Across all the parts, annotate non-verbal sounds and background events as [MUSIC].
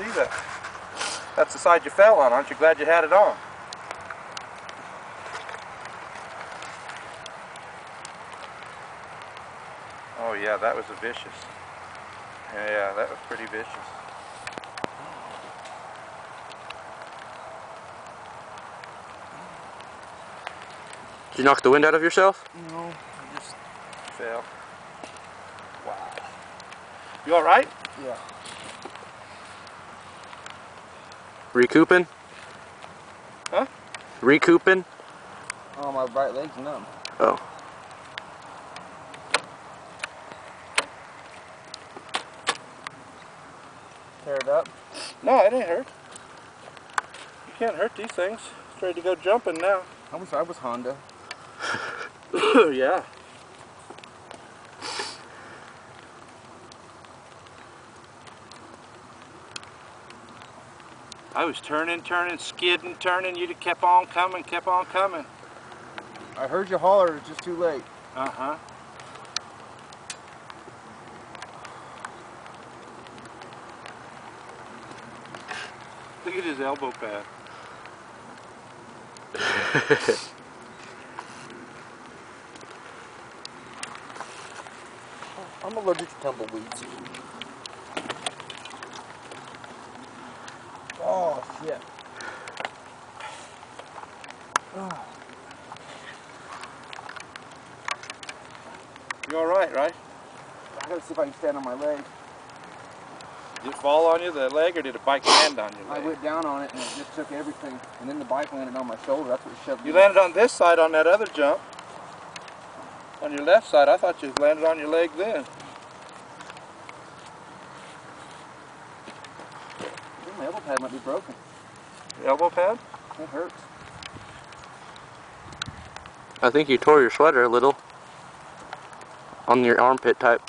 see that. That's the side you fell on. Aren't you glad you had it on? Oh yeah, that was a vicious. Yeah, that was pretty vicious. Did you knock the wind out of yourself? No, I just fell. Wow. You all right? Yeah. Recouping? Huh? Recouping? Oh, my right leg's numb. Oh. Tear it up. No, it ain't hurt. You can't hurt these things. It's ready to go jumping now. I wish I was Honda. [LAUGHS] yeah. I was turning, turning, skidding, turning. You'd have kept on coming, kept on coming. I heard you holler, it's just too late. Uh-huh. Look at his elbow pad. [LAUGHS] I'm allergic to tumbleweeds. Shit. Oh. You all right, right? I gotta see if I can stand on my leg. Did it fall on you, the leg, or did a bike land on you? I went down on it and it just took everything. And then the bike landed on my shoulder. That's what shoved You landed on this side on that other jump. On your left side. I thought you landed on your leg then. I think my elbow pad might be broken. The elbow pad? It hurts. I think you tore your sweater a little. On your armpit type.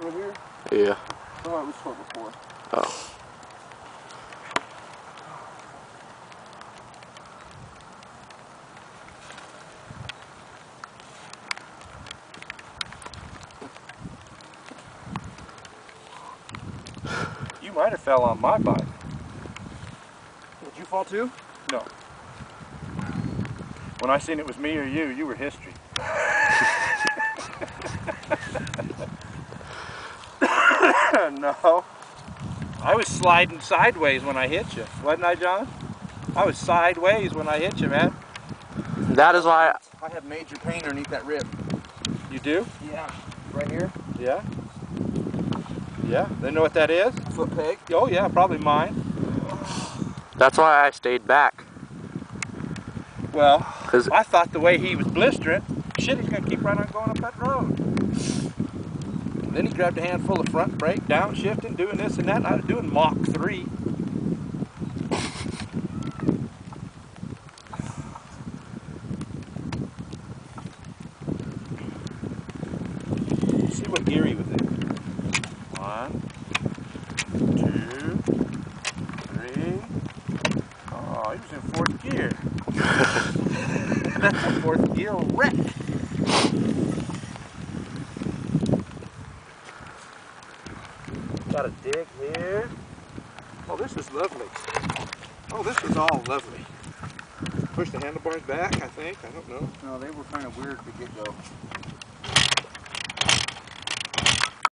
Right here? Yeah. Oh, it was short before. Oh. You might have fell on my bike. Did you fall too? No. When I seen it was me or you, you were history. [LAUGHS] no. I was sliding sideways when I hit you, wasn't I, John? I was sideways when I hit you, man. That is why I have major pain underneath that rib. You do? Yeah. Right here? Yeah. Yeah. They know what that is? Foot peg. Oh yeah, probably mine. That's why I stayed back. Well, 'Cause- I thought the way he was blistering, shit, he's gonna keep right on going up that road. Then he grabbed a handful of front brake, downshifting, doing this and that. And I was doing Mach 3. See what gear he was in. One, two, three. Oh, he was in fourth gear. [LAUGHS] That's a fourth gear wreck. Got a dig here. Oh, this is lovely. Oh, this is all lovely. Push the handlebars back, I think. I don't know. No, they were kind of weird to get go.